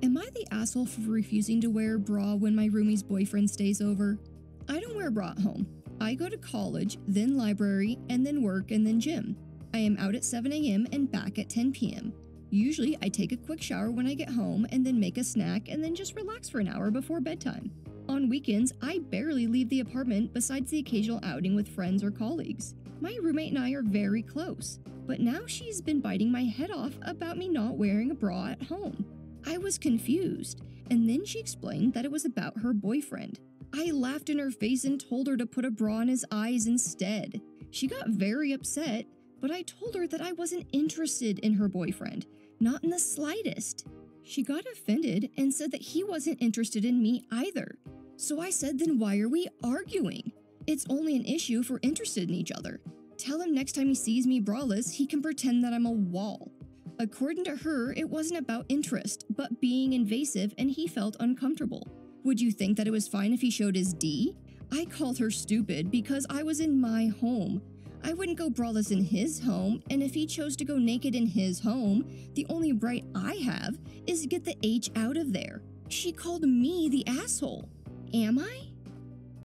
Am I the asshole for refusing to wear a bra when my roomie's boyfriend stays over? I don't wear a bra at home. I go to college, then library, and then work, and then gym. I am out at 7 a.m. and back at 10 p.m. Usually, I take a quick shower when I get home and then make a snack and then just relax for an hour before bedtime. On weekends, I barely leave the apartment besides the occasional outing with friends or colleagues. My roommate and I are very close, but now she's been biting my head off about me not wearing a bra at home. I was confused, and then she explained that it was about her boyfriend. I laughed in her face and told her to put a bra on his eyes instead. She got very upset, but I told her that I wasn't interested in her boyfriend, not in the slightest. She got offended and said that he wasn't interested in me either. So I said, then why are we arguing? It's only an issue if we're interested in each other. Tell him next time he sees me braless, he can pretend that I'm a wall. According to her, it wasn't about interest, but being invasive, and he felt uncomfortable. Would you think that it was fine if he showed his D? I called her stupid because I was in my home. I wouldn't go braless in his home, and if he chose to go naked in his home, the only right I have is to get the H out of there. She called me the asshole. Am I?